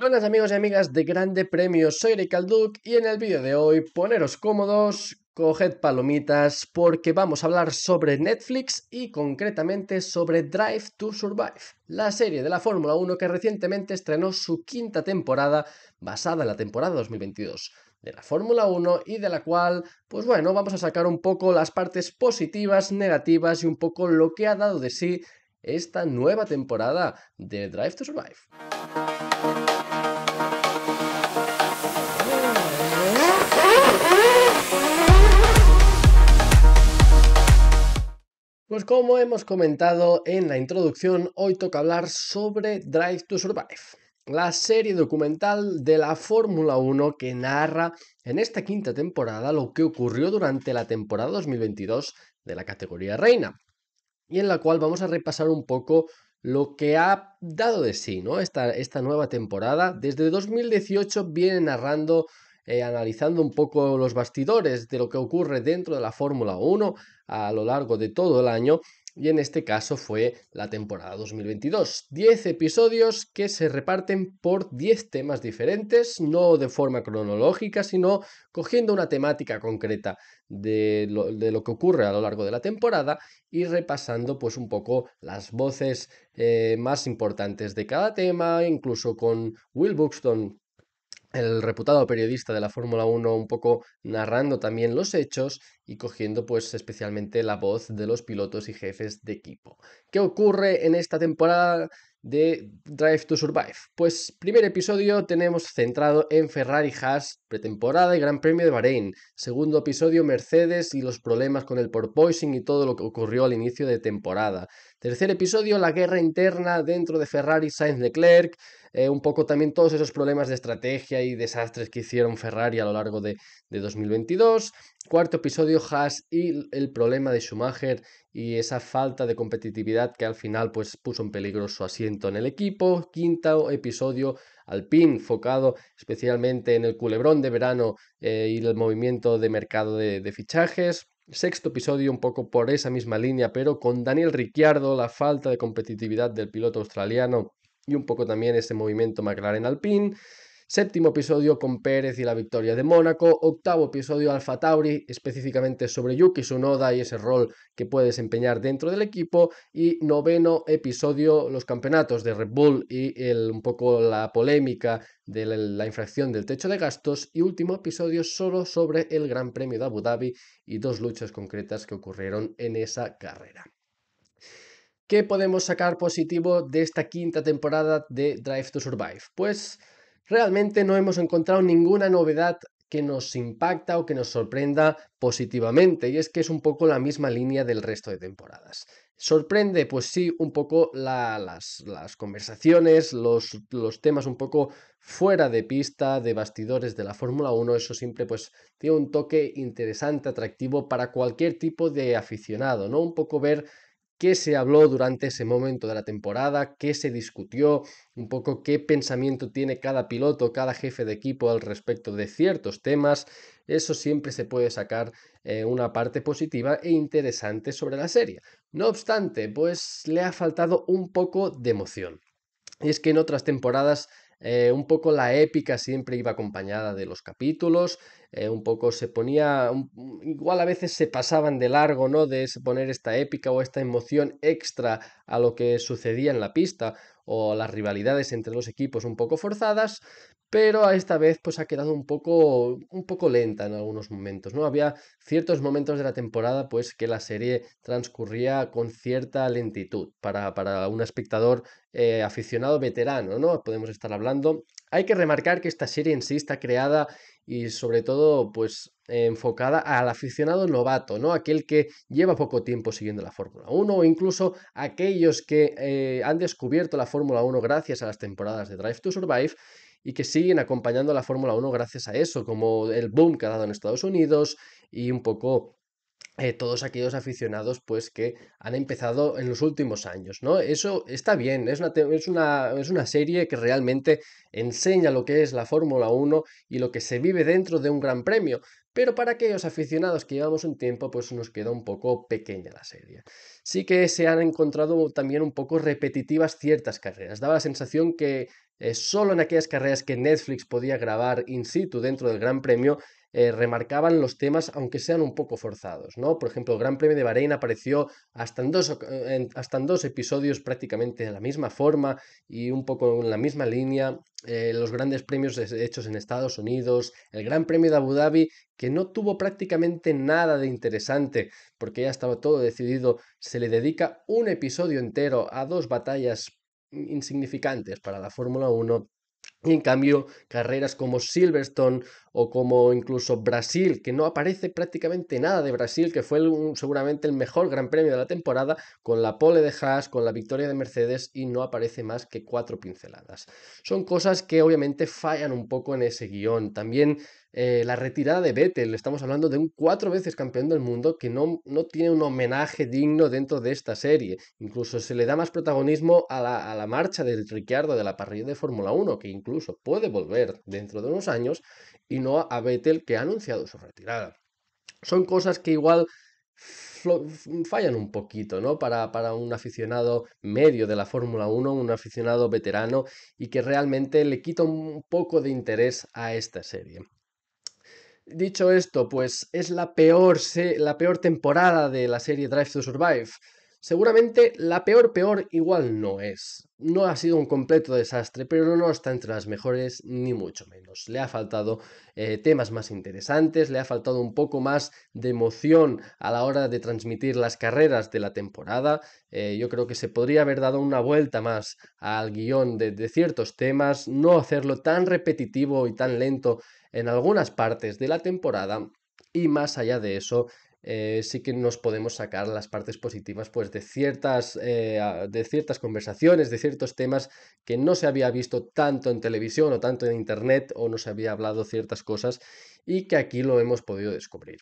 Buenas amigos y amigas de Grande Premio, soy Eric Alduc y en el vídeo de hoy poneros cómodos, coged palomitas porque vamos a hablar sobre Netflix y concretamente sobre Drive to Survive, la serie de la Fórmula 1 que recientemente estrenó su quinta temporada basada en la temporada 2022 de la Fórmula 1 y de la cual, pues bueno, vamos a sacar un poco las partes positivas, negativas y un poco lo que ha dado de sí esta nueva temporada de Drive to Survive. Como hemos comentado en la introducción, hoy toca hablar sobre Drive to Survive, la serie documental de la Fórmula 1 que narra en esta quinta temporada lo que ocurrió durante la temporada 2022 de la categoría reina, y en la cual vamos a repasar un poco lo que ha dado de sí esta, esta nueva temporada. Desde 2018 viene narrando eh, analizando un poco los bastidores de lo que ocurre dentro de la Fórmula 1 a lo largo de todo el año y en este caso fue la temporada 2022. 10 episodios que se reparten por 10 temas diferentes, no de forma cronológica, sino cogiendo una temática concreta de lo, que ocurre a lo largo de la temporada y repasando pues un poco las voces eh, más importantes de cada tema, incluso con Will Buxton el reputado periodista de la Fórmula 1 un poco narrando también los hechos y cogiendo pues especialmente la voz de los pilotos y jefes de equipo. ¿Qué ocurre en esta temporada de Drive to Survive? Pues primer episodio tenemos centrado en Ferrari Haas pretemporada y Gran Premio de Bahrein. Segundo episodio Mercedes y los problemas con el porpoising y todo lo que ocurrió al inicio de temporada. Tercer episodio la guerra interna dentro de Ferrari Sainz Leclerc eh, un poco también todos esos problemas de estrategia y desastres que hicieron Ferrari a lo largo de, 2022. Cuarto episodio, Haas y el problema de Schumacher y esa falta de competitividad que al final pues, puso en peligro su asiento en el equipo. Quinto episodio, Alpine, focado especialmente en el culebrón de verano eh, y el movimiento de mercado de, de fichajes. Sexto episodio un poco por esa misma línea, pero con Daniel Ricciardo, la falta de competitividad del piloto australiano y un poco también ese movimiento McLaren Alpine. Séptimo episodio con Pérez y la victoria de Mónaco. Octavo episodio Alfa Tauri, específicamente sobre Yuki Tsunoda y ese rol que puede desempeñar dentro del equipo. Y noveno episodio, los campeonatos de Red Bull y el, un poco la polémica de la, infracción del techo de gastos. Y último episodio solo sobre el Gran Premio de Abu Dhabi y dos luchas concretas que ocurrieron en esa carrera. ¿Qué podemos sacar positivo de esta quinta temporada de Drive to Survive? Pues realmente no hemos encontrado ninguna novedad que nos impacta o que nos sorprenda positivamente y es que es un poco la misma línea del resto de temporadas. Sorprende, pues sí, un poco las, conversaciones, los, temas un poco fuera de pista, de bastidores de la Fórmula 1, eso siempre pues tiene un toque interesante, atractivo para cualquier tipo de aficionado, ¿no? Un poco ver qué se habló durante ese momento de la temporada, qué se discutió, un poco qué pensamiento tiene cada piloto, cada jefe de equipo al respecto de ciertos temas. Eso siempre se puede sacar eh, una parte positiva e interesante sobre la serie. No obstante, pues le ha faltado un poco de emoción. Y es que en otras temporadas eh, un poco la épica siempre iba acompañada de los capítulos, eh, un poco se ponía, igual a veces se pasaban de largo, ¿no? De poner esta épica o esta emoción extra a lo que sucedía en la pista o las rivalidades entre los equipos un poco forzadas, pero a esta vez pues ha quedado un poco, un poco lenta en algunos momentos, ¿no? Había ciertos momentos de la temporada pues que la serie transcurría con cierta lentitud para, para un espectador eh, aficionado veterano, ¿no? Podemos estar hablando. Hay que remarcar que esta serie en sí está creada y sobre todo pues enfocada al aficionado novato, ¿no? Aquel que lleva poco tiempo siguiendo la Fórmula 1 o incluso aquellos que eh, han descubierto la Fórmula 1 gracias a las temporadas de Drive to Survive y que siguen acompañando la Fórmula 1 gracias a eso, como el boom que ha dado en Estados Unidos y un poco eh, todos aquellos aficionados pues que han empezado en los últimos años, ¿no? Eso está bien, es una, es una, es una serie que realmente enseña lo que es la Fórmula 1 y lo que se vive dentro de un gran premio, pero para aquellos aficionados que llevamos un tiempo, pues nos queda un poco pequeña la serie. Sí que se han encontrado también un poco repetitivas ciertas carreras, daba la sensación que eh, solo en aquellas carreras que Netflix podía grabar in situ dentro del Gran Premio, eh, remarcaban los temas, aunque sean un poco forzados, ¿no? Por ejemplo, el Gran Premio de Bahrein apareció hasta en dos, hasta en dos episodios prácticamente de la misma forma y un poco en la misma línea. Eh, los grandes premios hechos en Estados Unidos, el Gran Premio de Abu Dhabi, que no tuvo prácticamente nada de interesante, porque ya estaba todo decidido, se le dedica un episodio entero a dos batallas insignificantes para la Fórmula 1 y en cambio, carreras como Silverstone o como incluso Brasil, que no aparece prácticamente nada de Brasil, que fue seguramente el mejor gran premio de la temporada, con la pole de Haas, con la victoria de Mercedes y no aparece más que cuatro pinceladas. Son cosas que obviamente fallan un poco en ese guion. También eh, la retirada de Vettel, estamos hablando de un cuatro veces campeón del mundo que no, no, tiene un homenaje digno dentro de esta serie. Incluso se le da más protagonismo a la, a la marcha del Ricciardo de la parrilla de Fórmula 1, que incluso puede volver dentro de unos años, y no a Vettel que ha anunciado su retirada. Son cosas que igual fallan un poquito, ¿no? Para, para un aficionado medio de la Fórmula 1, un aficionado veterano, y que realmente le quita un poco de interés a esta serie. Dicho esto, pues es la peor, la peor temporada de la serie Drive to Survive. Seguramente la peor peor igual no es. No ha sido un completo desastre, pero no está entre las mejores ni mucho menos. Le ha faltado eh, temas más interesantes, le ha faltado un poco más de emoción a la hora de transmitir las carreras de la temporada. Eh, yo creo que se podría haber dado una vuelta más al guion de ciertos temas, no hacerlo tan repetitivo y tan lento en algunas partes de la temporada y más allá de eso, eh, sí que nos podemos sacar las partes positivas pues, de, ciertas, eh, de ciertas conversaciones, de ciertos temas que no se había visto tanto en televisión o tanto en internet o no se había hablado ciertas cosas y que aquí lo hemos podido descubrir.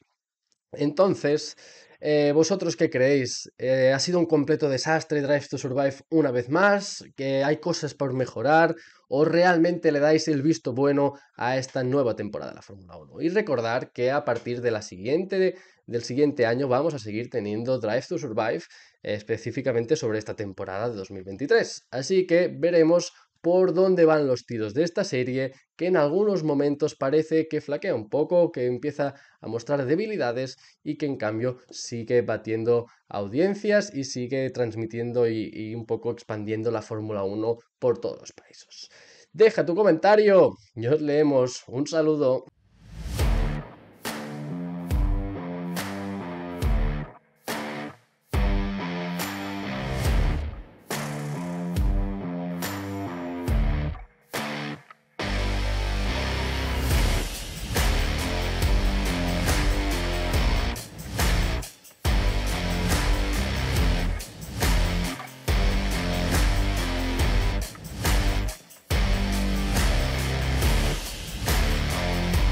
Entonces, eh, ¿Vosotros qué creéis? ¿Ha sido un completo desastre Drive to Survive una vez más? ¿Que hay cosas por mejorar? ¿O realmente le dais el visto bueno a esta nueva temporada de la Fórmula 1? Y recordar que a partir de la siguiente, del siguiente año vamos a seguir teniendo Drive to Survive específicamente sobre esta temporada de 2023. Así que veremos por dónde van los tiros de esta serie, que en algunos momentos parece que flaquea un poco, que empieza a mostrar debilidades y que en cambio sigue batiendo audiencias y sigue transmitiendo y, un poco expandiendo la Fórmula 1 por todos los países. Deja tu comentario y os leemos. Un saludo.